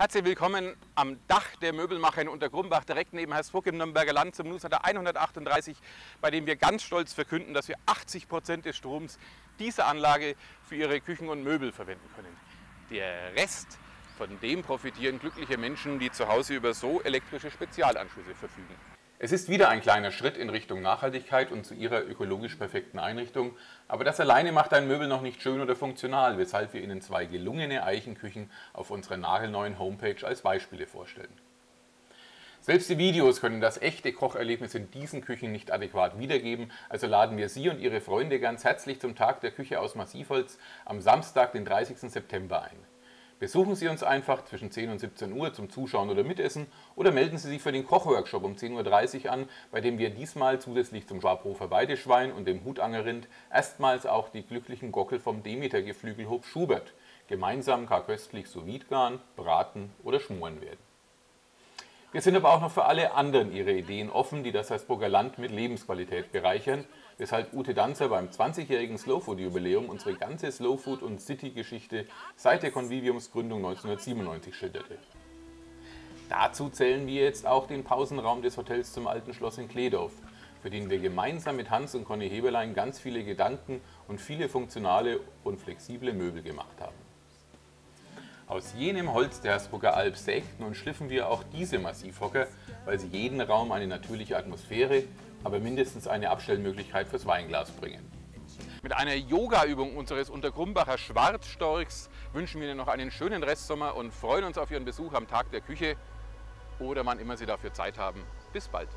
Herzlich willkommen am Dach der Möbelmacher in Untergrumbach, direkt neben Hersbruck im Nürnberger Land zum Newsletter 138, bei dem wir ganz stolz verkünden, dass wir 80 Prozent des Stroms dieser Anlage für Ihre Küchen und Möbel verwenden können. Der Rest, von dem profitieren glückliche Menschen, die zu Hause über so elektrische Spezialanschlüsse verfügen. Es ist wieder ein kleiner Schritt in Richtung Nachhaltigkeit und zu ihrer ökologisch perfekten Einrichtung, aber das alleine macht ein Möbel noch nicht schön oder funktional, weshalb wir Ihnen zwei gelungene Eichenküchen auf unserer nagelneuen Homepage als Beispiele vorstellen. Selbst die Videos können das echte Kocherlebnis in diesen Küchen nicht adäquat wiedergeben, also laden wir Sie und Ihre Freunde ganz herzlich zum Tag der Küche aus Massivholz am Samstag, den 30. September ein. Besuchen Sie uns einfach zwischen 10 und 17 Uhr zum Zuschauen oder Mitessen oder melden Sie sich für den Kochworkshop um 10.30 Uhr an, bei dem wir diesmal zusätzlich zum Schwabhofer Weideschwein und dem Hutangerrind erstmals auch die glücklichen Gockel vom Demeter Geflügelhof Schubert gemeinsam gar köstlich sous braten oder schmoren werden. Wir sind aber auch noch für alle anderen Ihre Ideen offen, die das Salzburger Land mit Lebensqualität bereichern, weshalb Ute Danzer beim 20-jährigen Slowfood-Jubiläum unsere ganze Slowfood- und City-Geschichte seit der Conviviumsgründung 1997 schilderte. Dazu zählen wir jetzt auch den Pausenraum des Hotels zum Alten Schloss in Kledorf, für den wir gemeinsam mit Hans und Conny Heberlein ganz viele Gedanken und viele funktionale und flexible Möbel gemacht haben. Aus jenem Holz der Hersbrucker Alp sägten und schliffen wir auch diese Massivhocker, weil sie jeden Raum eine natürliche Atmosphäre, aber mindestens eine Abstellmöglichkeit fürs Weinglas bringen. Mit einer Yoga-Übung unseres Untergrumbacher Schwarzstorchs wünschen wir Ihnen noch einen schönen Restsommer und freuen uns auf Ihren Besuch am Tag der Küche oder wann immer Sie dafür Zeit haben. Bis bald!